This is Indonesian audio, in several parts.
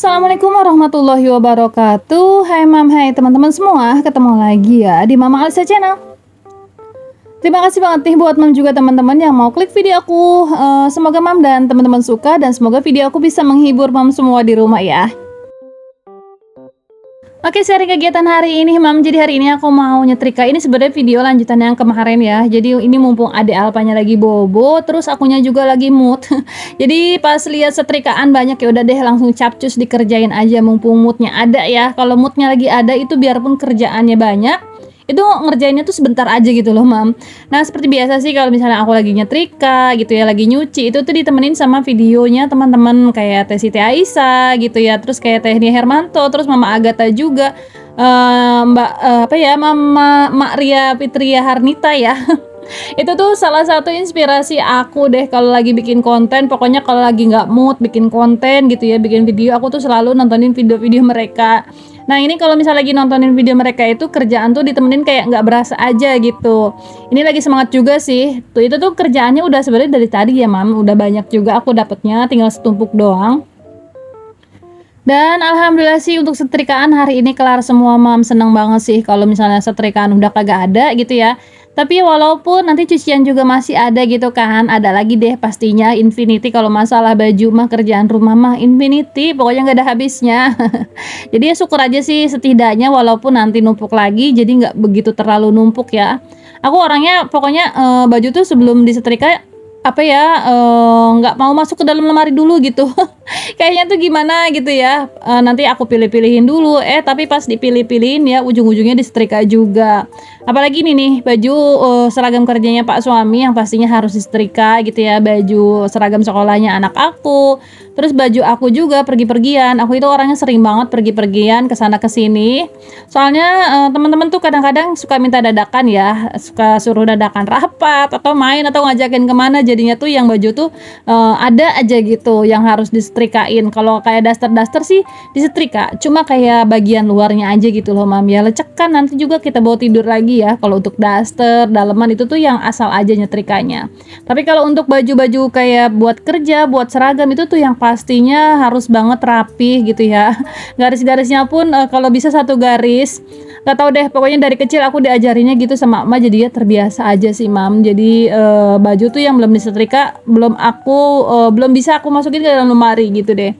Assalamualaikum warahmatullahi wabarakatuh. Hai mam, hai teman-teman semua. Ketemu lagi ya di Mama Alisa Channel. Terima kasih banget nih buat mam juga teman-teman yang mau klik video aku. Uh, Semoga mam dan teman-teman suka Dan semoga video aku bisa menghibur mam semua di rumah ya Oke, sharing kegiatan hari ini, Mam. Jadi hari ini aku mau nyetrika. Ini sebenarnya video lanjutan yang kemarin ya. Jadi ini mumpung adik Alpanya lagi bobo, terus akunya juga lagi mood. Jadi pas lihat setrikaan banyak ya udah deh langsung capcus dikerjain aja mumpung moodnya ada ya. Kalau moodnya lagi ada itu biarpun kerjaannya banyak, itu ngerjainnya tuh sebentar aja gitu loh mam. Nah seperti biasa sih kalau misalnya aku lagi nyetrika gitu ya lagi nyuci itu tuh ditemenin sama videonya teman-teman kayak Teh Siti Aisyah gitu ya terus kayak Teh Hermanto terus Mama Agatha juga uh, Mbak uh, apa ya Mama Mak Ria Fitria Harnita ya. Itu tuh salah satu inspirasi aku deh kalau lagi bikin konten. Pokoknya kalau lagi nggak mood bikin konten gitu ya bikin video aku tuh selalu nontonin video-video mereka Nah ini kalau misalnya lagi nontonin video mereka itu kerjaan tuh ditemenin kayak nggak berasa aja gitu. Ini lagi semangat juga sih. Tuh itu tuh kerjaannya udah sebenarnya dari tadi ya mam, udah banyak juga aku dapetnya, tinggal setumpuk doang. Dan alhamdulillah sih untuk setrikaan hari ini kelar semua mam seneng banget sih kalau misalnya setrikaan udah kagak ada gitu ya tapi walaupun nanti cucian juga masih ada gitu kan, ada lagi deh pastinya Infinity. Kalau masalah baju mah kerjaan rumah mah Infinity, pokoknya nggak ada habisnya. jadi ya syukur aja sih setidaknya walaupun nanti numpuk lagi, jadi nggak begitu terlalu numpuk ya. Aku orangnya pokoknya e, baju tuh sebelum disetrika apa ya eh, nggak uh, mau masuk ke dalam lemari dulu gitu. Kayaknya tuh gimana gitu ya. Uh, nanti aku pilih-pilihin dulu. Eh tapi pas dipilih-pilihin ya ujung-ujungnya disetrika juga apalagi ini nih baju uh, seragam kerjanya pak suami yang pastinya harus disetrika gitu ya. Baju seragam sekolahnya anak aku terus baju aku juga pergi-pergian. Aku itu orangnya sering banget pergi-pergian ke sana ke sini. Soalnya uh, teman-teman tuh kadang-kadang suka minta dadakan ya. Suka suruh dadakan rapat atau main atau ngajakin ke mana. Jadinya tuh yang baju tuh uh, ada aja gitu yang harus disetrikain. Kalau kayak daster-daster sih disetrika. Cuma kayak bagian luarnya aja gitu loh mam. Ya lecek kan nanti juga kita bawa tidur lagi ya kalau untuk daster daleman itu tuh yang asal aja nyetrikanya. Tapi kalau untuk baju-baju kayak buat kerja buat seragam itu tuh yang pastinya harus banget rapi gitu ya. Garis-garisnya pun uh, kalau bisa satu garis nggak tahu deh pokoknya dari kecil aku diajarinya gitu sama emak jadi ya terbiasa aja sih mam. Jadi uh, baju tuh yang belum disetrika belum aku uh, belum bisa aku masukin ke dalam lemari gitu deh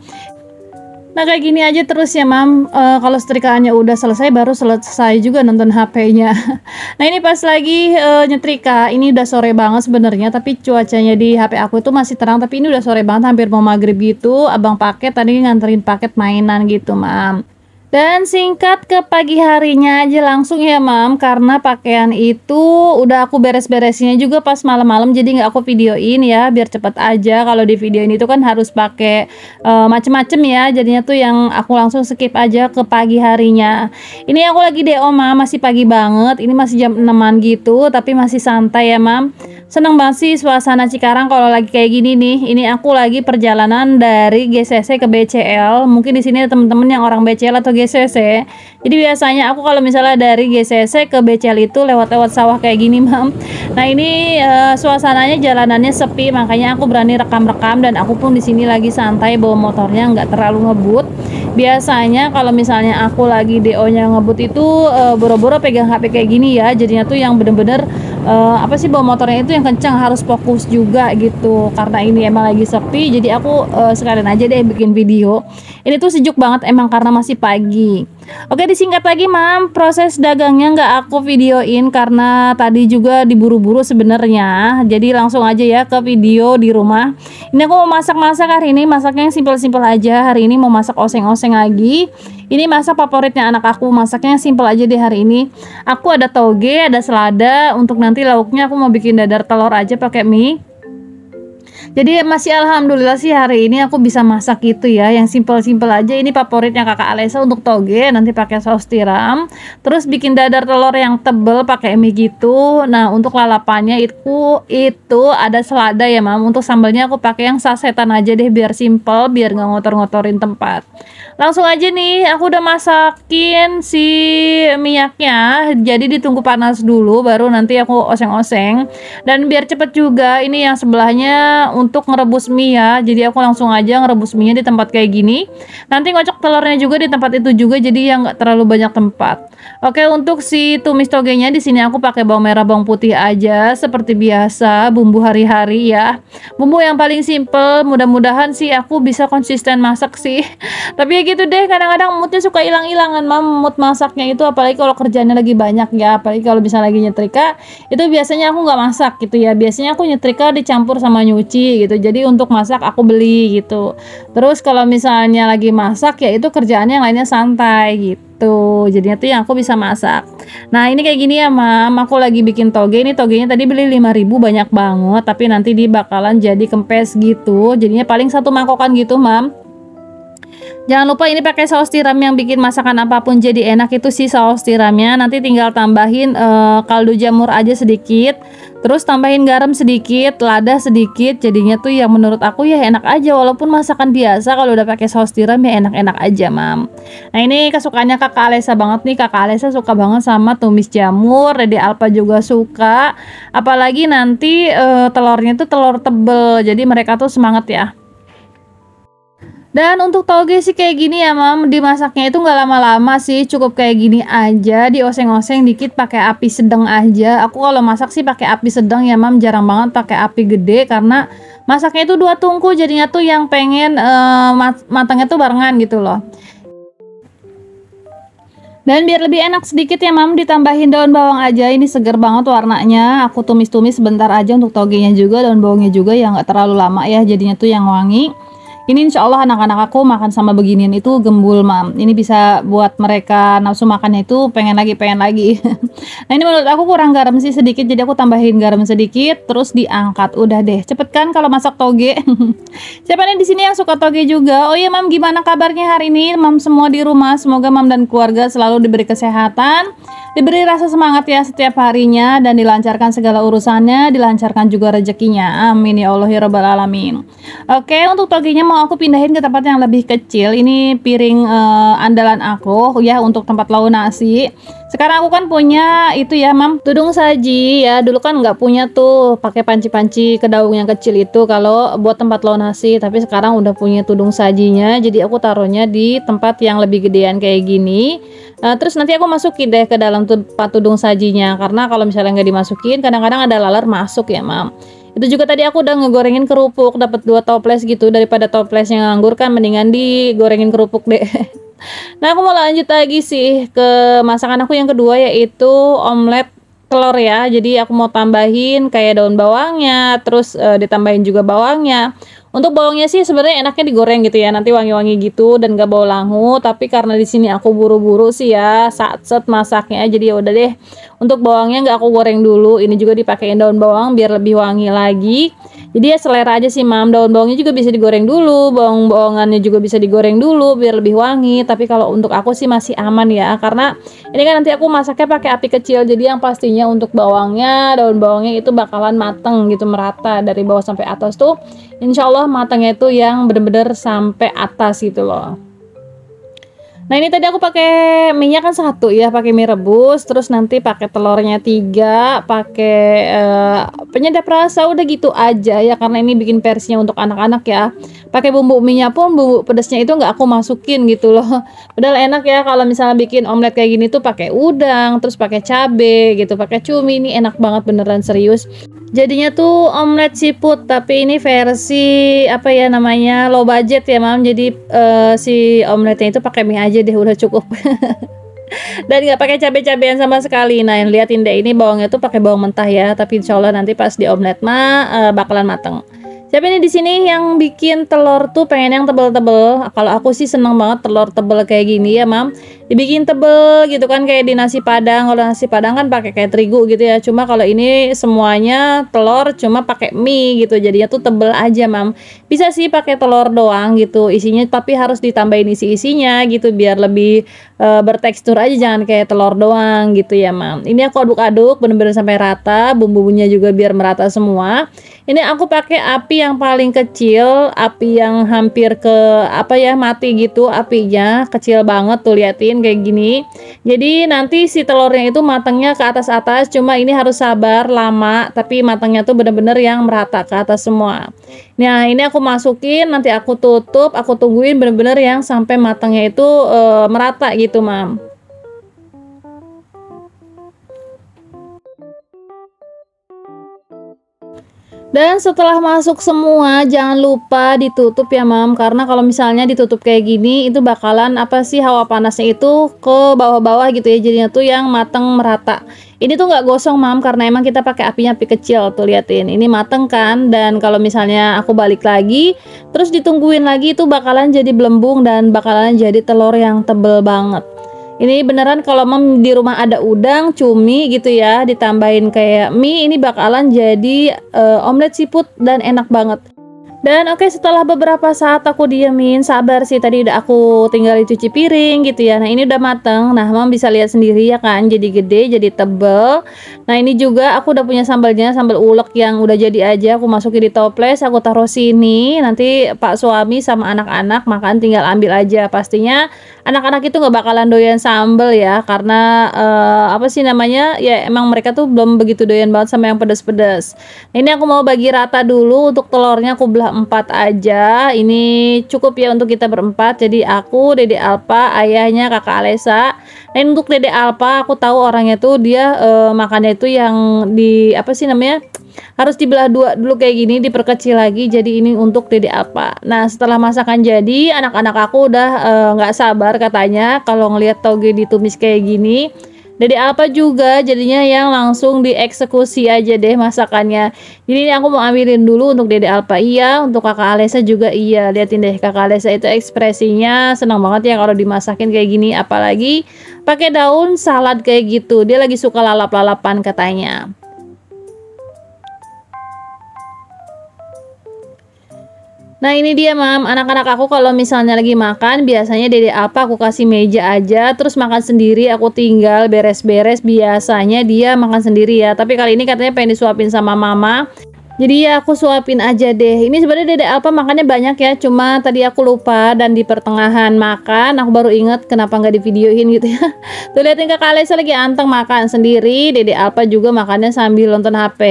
Nah kayak gini aja terus ya mam. Uh, Kalau setrikaannya udah selesai baru selesai juga nonton HP-nya Nah ini pas lagi uh, nyetrika. Ini udah sore banget sebenarnya Tapi cuacanya di HP aku itu masih terang. Tapi ini udah sore banget hampir mau maghrib gitu. Abang paket tadi nganterin paket mainan gitu mam dan singkat ke pagi harinya aja langsung ya mam. Karena pakaian itu udah aku beres-beresinnya juga pas malam-malam Jadi nggak aku videoin ya biar cepet aja. Kalau di video ini tuh kan harus pakai uh, macem-macem ya. Jadinya tuh yang aku langsung skip aja ke pagi harinya. Ini aku lagi DO mam. Masih pagi banget. Ini masih jam 6an gitu tapi masih santai ya mam. Seneng banget sih suasana Cikarang kalau lagi kayak gini nih. Ini aku lagi perjalanan dari GCC ke BCL. Mungkin di sini ada teman-teman yang orang BCL atau GCC. Jadi biasanya aku kalau misalnya dari GCC ke BCL itu lewat-lewat sawah kayak gini, Mam. Nah, ini uh, suasananya jalanannya sepi, makanya aku berani rekam-rekam dan aku pun di sini lagi santai bawa motornya nggak terlalu ngebut. Biasanya kalau misalnya aku lagi DO-nya ngebut itu uh, boro-boro pegang HP kayak gini ya. Jadinya tuh yang bener-bener uh, apa sih bawa motornya itu yang kencang harus fokus juga gitu. Karena ini emang lagi sepi jadi aku uh, sekalian aja deh bikin video. Ini tuh sejuk banget emang karena masih pagi Oke disingkat lagi mam. Proses dagangnya nggak aku videoin karena tadi juga diburu-buru sebenarnya. Jadi langsung aja ya ke video di rumah. Ini aku mau masak-masak hari ini. Masaknya yang simpel-simpel aja. Hari ini mau masak oseng-oseng lagi. Ini masak favoritnya anak aku. Masaknya simple aja deh hari ini. Aku ada toge ada selada. Untuk nanti lauknya aku mau bikin dadar telur aja pakai mie jadi masih alhamdulillah sih hari ini aku bisa masak itu ya. Yang simple-simple aja. Ini favoritnya kakak Alesa untuk toge. Nanti pakai saus tiram. Terus bikin dadar telur yang tebel pakai mie gitu. Nah untuk lalapannya itu itu ada selada ya mam. Untuk sambalnya aku pakai yang sasetan aja deh biar simple biar nggak ngotor-ngotorin tempat langsung aja nih aku udah masakin si minyaknya. Jadi ditunggu panas dulu baru nanti aku oseng-oseng. Dan biar cepet juga ini yang sebelahnya untuk ngerebus mie ya. Jadi aku langsung aja ngerebus mie di tempat kayak gini. Nanti ngocok telurnya juga di tempat itu juga jadi yang nggak terlalu banyak tempat. Oke untuk si tumis togenya di sini aku pakai bawang merah bawang putih aja seperti biasa bumbu hari-hari ya. Bumbu yang paling simple mudah-mudahan sih aku bisa konsisten masak sih. Tapi ya gitu deh. Kadang-kadang moodnya suka hilang-hilangan mam. Mood masaknya itu apalagi kalau kerjanya lagi banyak ya. Apalagi kalau bisa lagi nyetrika itu biasanya aku nggak masak gitu ya. Biasanya aku nyetrika dicampur sama nyuci gitu. Jadi untuk masak aku beli gitu. Terus kalau misalnya lagi masak ya itu kerjaannya yang lainnya santai gitu. Jadinya tuh yang aku bisa masak. Nah ini kayak gini ya mam. Aku lagi bikin toge ini togenya tadi beli 5000 banyak banget. Tapi nanti di bakalan jadi kempes gitu. Jadinya paling satu mangkokan gitu mam Jangan lupa ini pakai saus tiram yang bikin masakan apa pun jadi enak itu sih saus tiramnya. Nanti tinggal tambahin uh, kaldu jamur aja sedikit. Terus tambahin garam sedikit, lada sedikit. Jadinya tuh yang menurut aku ya enak aja walaupun masakan biasa kalau udah pakai saus tiram ya enak-enak aja, Mam. Nah, ini kesukaannya Kakak Alesa banget nih. Kakak Alesa suka banget sama tumis jamur, Dede Alpa juga suka. Apalagi nanti uh, telurnya tuh telur tebel. Jadi mereka tuh semangat ya. Dan untuk toge sih kayak gini ya mam. Dimasaknya itu nggak lama-lama sih Cukup kayak gini aja. Dioseng-oseng dikit pakai api sedang aja. Aku kalau masak sih pakai api sedang ya mam. Jarang banget pakai api gede Karena masaknya itu dua tungku. Jadinya tuh yang pengen uh, mat matangnya tuh barengan gitu loh. Dan biar lebih enak sedikit ya mam ditambahin daun bawang aja. Ini seger banget warnanya. Aku tumis-tumis sebentar aja untuk togenya juga daun bawangnya juga yang nggak terlalu lama ya. Jadinya tuh yang wangi ini insya Allah anak-anak aku makan sama beginian itu gembul mam. Ini bisa buat mereka nafsu makannya itu pengen lagi pengen lagi. nah ini menurut aku kurang garam sih sedikit jadi aku tambahin garam sedikit terus diangkat. Udah deh cepet kan kalau masak toge. Siapa nih di sini yang suka toge juga? Oh iya mam gimana kabarnya hari ini? Mam semua di rumah semoga mam dan keluarga selalu diberi kesehatan diberi rasa semangat ya setiap harinya dan dilancarkan segala urusannya, dilancarkan juga rezekinya. Amin ya Allah ya rabbal alamin. Oke, untuk toginya mau aku pindahin ke tempat yang lebih kecil. Ini piring uh, andalan aku ya untuk tempat lauk nasi. Sekarang aku kan punya itu ya, Mam, tudung saji ya. Dulu kan nggak punya tuh pakai panci-panci kedaung yang kecil itu kalau buat tempat lauk nasi, tapi sekarang udah punya tudung sajinya. Jadi aku taruhnya di tempat yang lebih gedean kayak gini. Uh, terus nanti aku masukin deh ke dalam tempat tudung sajinya karena kalau misalnya nggak dimasukin kadang-kadang ada laler masuk ya mam itu juga tadi aku udah ngegorengin kerupuk dapat dua toples gitu daripada toples yang nganggur kan mendingan digorengin kerupuk deh Nah, aku mau lanjut lagi sih ke masakan aku yang kedua yaitu omelet telur ya. Jadi aku mau tambahin kayak daun bawangnya, terus uh, ditambahin juga bawangnya. Untuk bawangnya sih sebenarnya enaknya digoreng gitu ya, nanti wangi-wangi gitu dan gak bau langu. Tapi karena di sini aku buru-buru sih ya, saat set masaknya, jadi ya udah deh. Untuk bawangnya nggak aku goreng dulu, ini juga dipakein daun bawang biar lebih wangi lagi. Jadi ya selera aja sih mam, daun bawangnya juga bisa digoreng dulu, bawang bawangannya juga bisa digoreng dulu biar lebih wangi. Tapi kalau untuk aku sih masih aman ya, karena ini kan nanti aku masaknya pakai api kecil, jadi yang pastinya untuk bawangnya, daun bawangnya itu bakalan mateng gitu merata dari bawah sampai atas tuh. Insya Allah matangnya itu yang bener-bener sampai atas gitu loh. Nah ini tadi aku pakai minyak kan satu ya, pakai mie rebus, terus nanti pakai telurnya tiga, pakai uh, penyedap rasa udah gitu aja ya karena ini bikin versinya untuk anak-anak ya. Pakai bumbu minyak pun bumbu pedasnya itu nggak aku masukin gitu loh. Padahal enak ya kalau misalnya bikin omelet kayak gini tuh pakai udang, terus pakai cabe gitu, pakai cumi ini enak banget beneran serius jadinya tuh omelet siput tapi ini versi apa ya namanya low budget ya mam. Jadi uh, si omeletnya itu pakai mie aja deh udah cukup. Dan nggak pakai cabai-cabean sama sekali. Nah yang liatin deh ini bawangnya tuh pakai bawang mentah ya. Tapi insya Allah nanti pas di omelet mah uh, bakalan mateng Siapa ini di sini yang bikin telur tuh pengen yang tebel-tebel? Kalau aku sih seneng banget telur tebel kayak gini ya, Mam. Dibikin tebel gitu kan kayak di nasi padang. Kalau nasi padang kan pakai kayak terigu gitu ya. Cuma kalau ini semuanya telur cuma pakai mie gitu. Jadinya tuh tebel aja, Mam. Bisa sih pakai telur doang gitu isinya tapi harus ditambahin isi-isinya gitu biar lebih e, bertekstur aja jangan kayak telur doang gitu ya, Mam. Ini aku aduk-aduk bener-bener sampai rata, bumbunya juga biar merata semua. Ini aku pakai api yang paling kecil api yang hampir ke apa ya mati gitu apinya. Kecil banget tuh liatin kayak gini. Jadi nanti si telurnya itu matangnya ke atas atas cuma ini harus sabar lama tapi matangnya tuh bener-bener yang merata ke atas semua. Nah ini aku masukin nanti aku tutup aku tungguin bener-bener yang sampai matangnya itu e, merata gitu mam Dan setelah masuk semua, jangan lupa ditutup ya mam. Karena kalau misalnya ditutup kayak gini, itu bakalan apa sih hawa panasnya itu ke bawah-bawah gitu ya. Jadinya tuh yang mateng merata. Ini tuh nggak gosong mam, karena emang kita pakai apinya api kecil. Tuh liatin, ini mateng kan? Dan kalau misalnya aku balik lagi, terus ditungguin lagi itu bakalan jadi belembung Dan bakalan jadi telur yang tebel banget ini beneran kalau mem di rumah ada udang cumi gitu ya ditambahin kayak mie ini bakalan jadi uh, omelet siput dan enak banget dan oke okay, setelah beberapa saat aku diemin sabar sih tadi udah aku tinggal dicuci piring gitu ya. Nah ini udah mateng. Nah mam bisa lihat sendiri ya kan Jadi gede jadi tebel. Nah ini juga aku udah punya sambalnya Sambal ulek yang udah jadi aja. Aku masukin di toples Aku taruh sini. Nanti pak suami sama anak-anak makan tinggal ambil aja. Pastinya anak-anak itu nggak bakalan doyan sambal ya Karena uh, apa sih namanya Ya emang mereka tuh belum begitu doyan banget sama yang pedas-pedas Nah ini aku mau bagi rata dulu Untuk telurnya aku belah empat aja. Ini cukup ya untuk kita berempat. Jadi aku Dede Alpa ayahnya kakak Alesa. Dan untuk Dede Alpa aku tahu orangnya tuh dia uh, makannya itu yang di apa sih namanya harus dibelah dua dulu kayak gini diperkecil lagi. Jadi ini untuk Dede Alpa. Nah setelah masakan jadi anak-anak aku udah eh, nggak uh, sabar katanya kalau ngelihat toge ditumis kayak gini dari apa juga jadinya yang langsung dieksekusi aja deh masakannya. Jadi ini aku mau ambilin dulu untuk Dede Alpa. Iya untuk kakak Alesa juga iya. Liatin deh kakak Alesa itu ekspresinya senang banget ya kalau dimasakin kayak gini. Apalagi pakai daun salad kayak gitu. Dia lagi suka lalap-lalapan katanya Nah ini dia mam, anak-anak aku kalau misalnya lagi makan biasanya dede apa aku kasih meja aja terus makan sendiri. Aku tinggal beres-beres biasanya dia makan sendiri ya. Tapi kali ini katanya pengen disuapin sama mama jadi ya aku suapin aja deh. Ini sebenarnya Dede Alpa makannya banyak ya, cuma tadi aku lupa dan di pertengahan makan aku baru inget kenapa nggak di videoin gitu ya. Tuh liatin Kak Alisa lagi anteng makan sendiri, Dede Alpa juga makannya sambil nonton HP.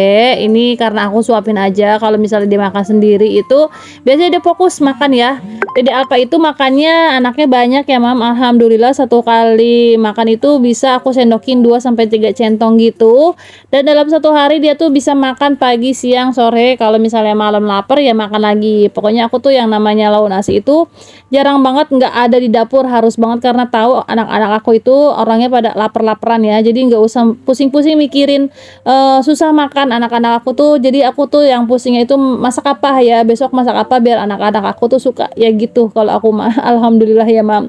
Ini karena aku suapin aja. Kalau misalnya dia makan sendiri itu biasanya dia fokus makan ya. Dede Alpa itu makannya anaknya banyak ya, Mam. Alhamdulillah satu kali makan itu bisa aku sendokin 2 sampai 3 centong gitu. Dan dalam satu hari dia tuh bisa makan pagi, siang, sore kalau misalnya malam lapar ya makan lagi. Pokoknya aku tuh yang namanya lauk nasi itu jarang banget nggak ada di dapur. Harus banget karena tahu anak-anak aku itu orangnya pada lapar-laparan ya. Jadi nggak usah pusing-pusing mikirin uh, susah makan. Anak-anak aku tuh jadi aku tuh yang pusingnya itu masak apa ya besok masak apa biar anak-anak aku tuh suka. Ya gitu kalau aku mah. Alhamdulillah ya mam.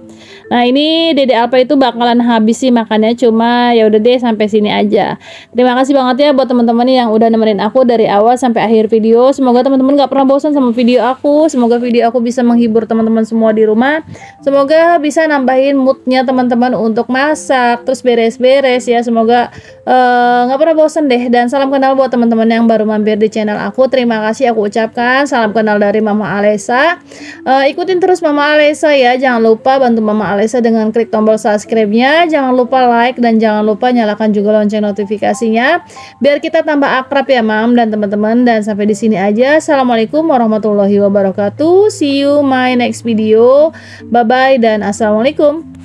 Nah ini dede Alpa itu bakalan habis sih makannya cuma ya udah deh sampai sini aja. Terima kasih banget ya buat teman-teman yang udah nemenin aku dari awal sampai sampai akhir video. Semoga teman-teman gak pernah bosan sama video aku. Semoga video aku bisa menghibur teman-teman semua di rumah. Semoga bisa nambahin moodnya teman-teman untuk masak, terus beres-beres ya. Semoga uh, gak pernah bosan deh. Dan salam kenal buat teman-teman yang baru mampir di channel aku. Terima kasih aku ucapkan. Salam kenal dari Mama Alesa. Uh, ikutin terus Mama Alesa ya. Jangan lupa bantu Mama Alesa dengan klik tombol subscribe-nya. Jangan lupa like dan jangan lupa nyalakan juga lonceng notifikasinya. Biar kita tambah akrab ya Mam dan teman-teman dan sampai di sini aja. Assalamualaikum warahmatullahi wabarakatuh. See you my next video. Bye bye dan assalamualaikum.